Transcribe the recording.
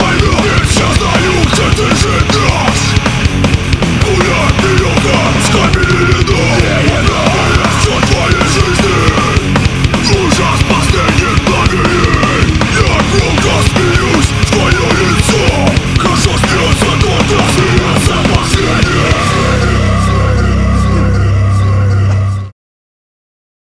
my love is just